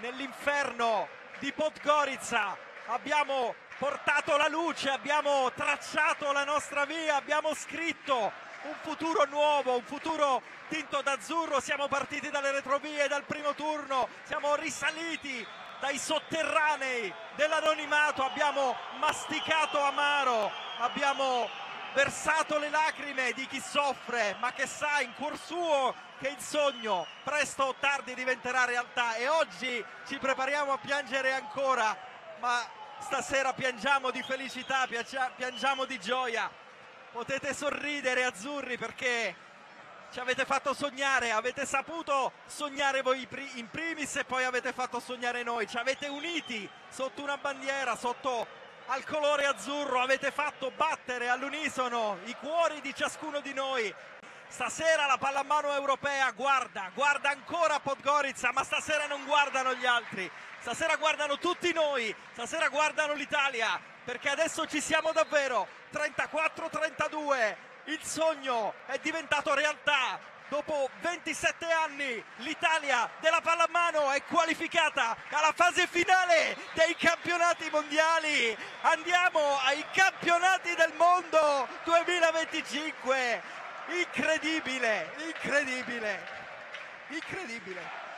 nell'inferno di Podgorica. Abbiamo portato la luce, abbiamo tracciato la nostra via, abbiamo scritto un futuro nuovo, un futuro tinto d'azzurro, siamo partiti dalle retrovie dal primo turno, siamo risaliti dai sotterranei dell'anonimato, abbiamo masticato amaro, abbiamo versato le lacrime di chi soffre, ma che sa in cuor suo che il sogno presto o tardi diventerà realtà e oggi ci prepariamo a piangere ancora, ma stasera piangiamo di felicità, piangiamo di gioia. Potete sorridere azzurri perché ci avete fatto sognare, avete saputo sognare voi in primis e poi avete fatto sognare noi, ci avete uniti sotto una bandiera, sotto al colore azzurro, avete fatto battere all'unisono i cuori di ciascuno di noi. Stasera la pallamano europea guarda, guarda ancora Podgorica, ma stasera non guardano gli altri, stasera guardano tutti noi, stasera guardano l'Italia, perché adesso ci siamo davvero, 34-32, il sogno è diventato realtà, dopo 27 anni l'Italia della pallamano è qualificata alla fase finale dei campionati mondiali. Andiamo ai campionati del mondo 2025. Incredibile, incredibile, incredibile.